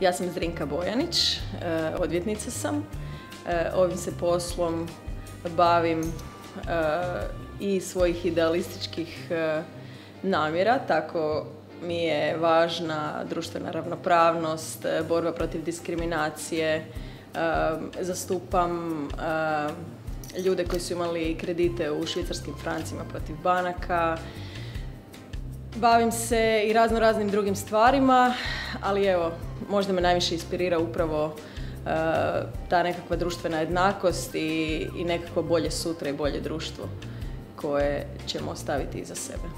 Ja sam Zrinka Bojanić, odvjetnica sam. Ovim se poslom bavim i svojih idealističkih namjera, tako mi je važna društvena ravnopravnost, borba protiv diskriminacije, zastupam ljude koji su imali kredite u švicarskim francima protiv banaka. Bavim se i razno raznim drugim stvarima, ali evo, možda me najviše inspirira upravo ta nekakva društvena jednakost i, i nekako bolje sutra i bolje društvo koje ćemo ostaviti iza sebe.